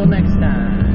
Until next time.